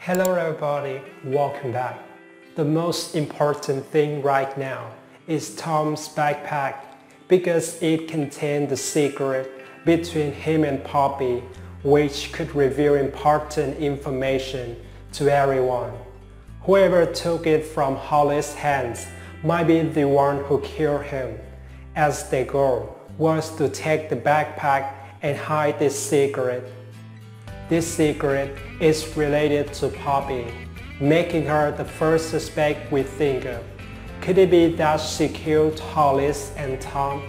Hello everybody, welcome back. The most important thing right now is Tom's backpack because it contained the secret between him and Poppy which could reveal important information to everyone. Whoever took it from Hollis' hands might be the one who killed him, as their goal was to take the backpack and hide this secret. This secret is related to Poppy, making her the first suspect we think of. Could it be that she killed Hollis and Tom?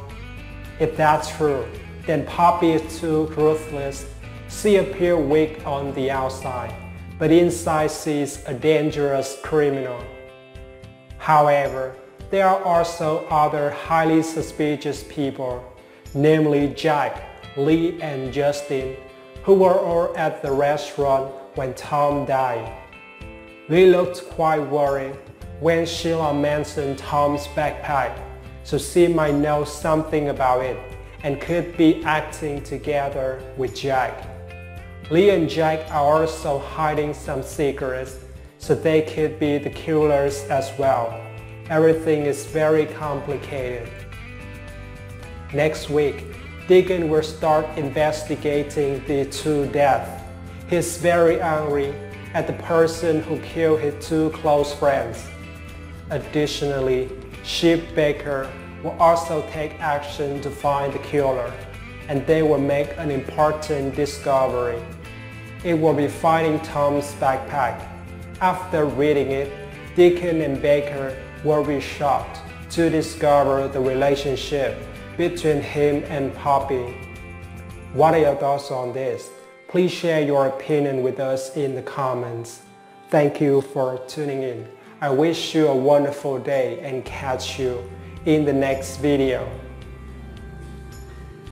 If that's true, then Poppy is too ruthless. She appears weak on the outside, but inside she is a dangerous criminal. However, there are also other highly suspicious people, namely Jack, Li and Justin, who were all at the restaurant when Tom died. Li looked quite worried when Sheila mentioned Tom's backpack, so she might know something about it and could be acting together with Jack. Li and Jack are also hiding some secrets, so they could be the killers as well. Everything is very complicated. Next week, Deacon will start investigating the two deaths. He's very angry at the person who killed his two close friends. Additionally, Chief Baker will also take action to find the killer, and they will make an important discovery. It will be finding Tom's backpack. After reading it, Deacon and Baker will be shocked to discover the relationship between him and Poppy. What are your thoughts on this? Please share your opinion with us in the comments. Thank you for tuning in. I wish you a wonderful day and catch you in the next video.